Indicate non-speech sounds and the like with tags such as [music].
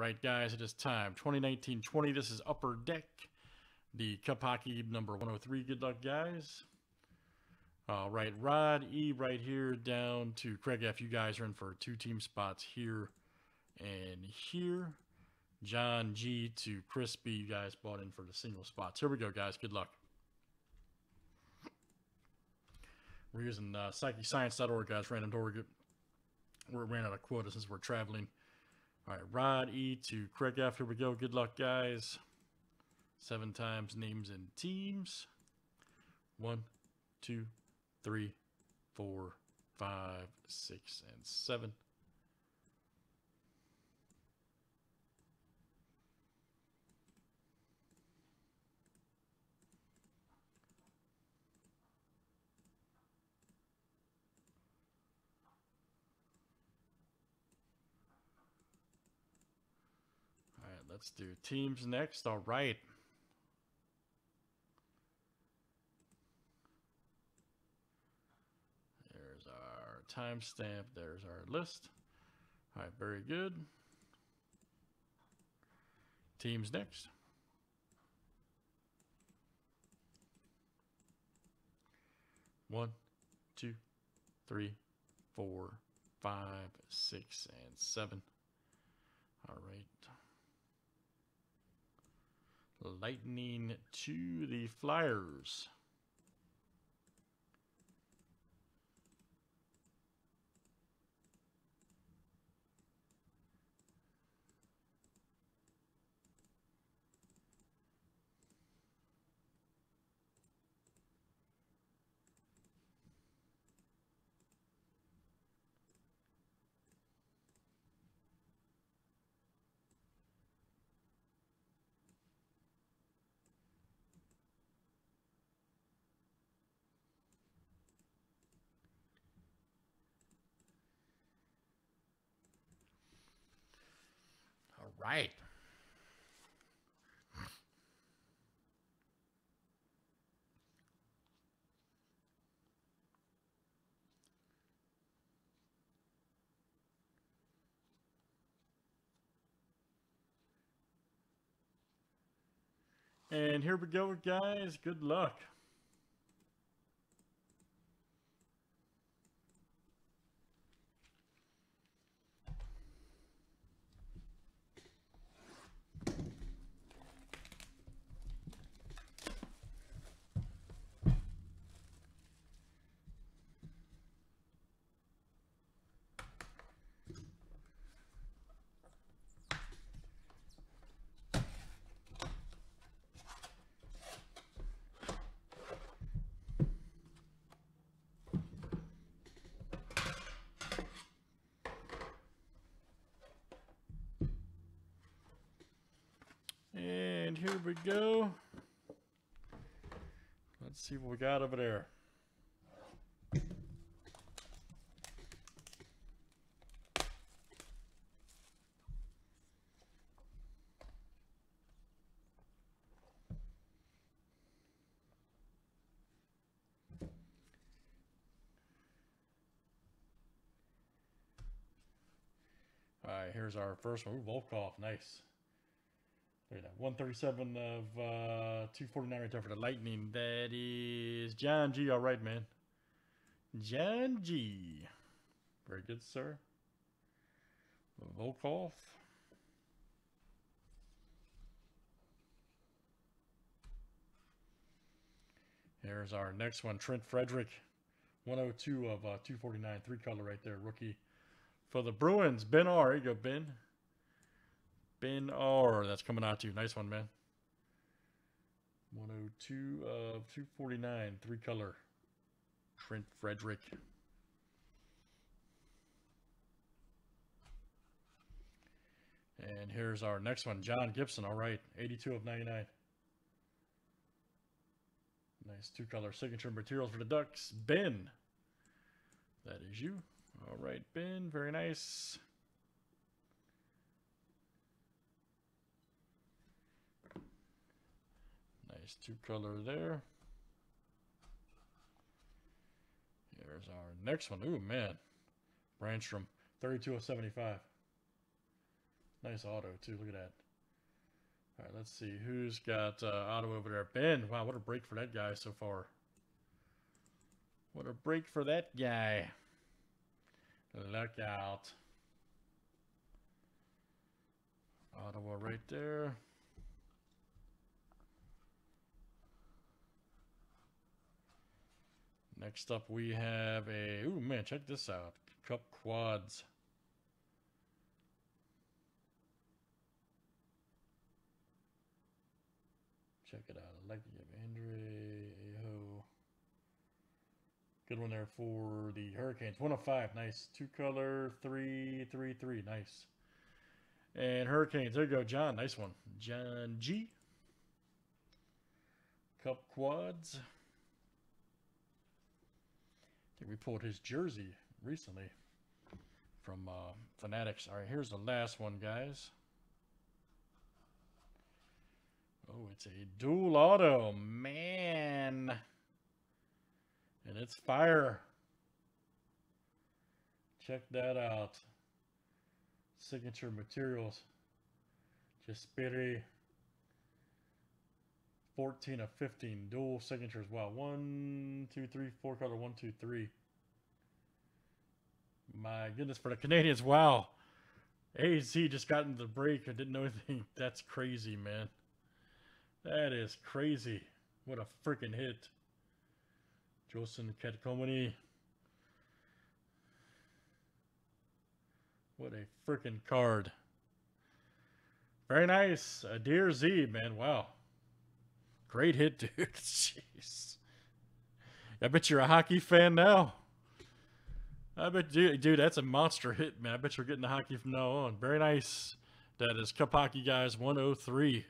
right, guys, it is time. 2019-20, this is Upper Deck. The Cup Hockey number 103. Good luck, guys. All right, Rod E right here down to Craig F. You guys are in for two team spots here and here. John G to Chris B. You guys bought in for the single spots. Here we go, guys. Good luck. We're using uh, psychicscience.org, guys. Random door. We ran out of quota since we're traveling. All right, Rod E to Craig F. Here we go. Good luck, guys. Seven times names and teams. One, two, three, four, five, six, and seven. All right, let's do teams next. All right. There's our timestamp. There's our list. All right, very good. Teams next. One, two, three, four, five, six, and seven. All right. Lightning to the Flyers. All right. And here we go, guys. Good luck. And here we go. Let's see what we got over there. All right, here's our first one. Volkov, nice. Look at that. 137 of uh, 249 right there for the Lightning. That is John G. All right, man. John G. Very good, sir. Volkov. Here's our next one. Trent Frederic. 102 of uh, 249. Three color right there. Rookie for the Bruins. Ben R. There you go, Ben. Ben R. That's coming out to you. Nice one, man. 102 of 249. Three color. Trent Frederic. And here's our next one. John Gibson. All right. 82 of 99. Nice two color signature materials for the Ducks. Ben. That is you. All right, Ben. Very nice. Two color there. Here's our next one. Ooh, man. Brannstrom. 32 of 75. Nice auto, too. Look at that. All right, let's see. Who's got uh, auto over there? Ben. Wow, what a break for that guy so far. What a break for that guy. Look out. Ottawa right there. Next up, we have a. Ooh, man, check this out. Cup quads. Check it out. I like to give Andre. Good one there for the Hurricanes. One of five. Nice. Two color. Three, three, three. Nice. And Hurricanes. There you go, John. Nice one. John G. Cup quads. We pulled his jersey recently from uh, Fanatics. All right, here's the last one, guys. Oh, it's a dual auto, man. And it's fire. Check that out. Signature materials. Jesperi. 14 of 15 dual signatures. Wow. One, two, three, four color. One, two, three. My goodness, for the Canadiens. Wow. AZ just got into the break. I didn't know anything. [laughs] That's crazy, man. That is crazy. What a freaking hit. Jolson Kotkaniemi. What a freaking card. Very nice. A Dear Z, man. Wow. Great hit, dude. [laughs] Jeez. I bet you're a hockey fan now. I bet, dude, dude, that's a monster hit, man. I bet you're getting the hockey from now on. Very nice. That is Cup Hockey Guys 103.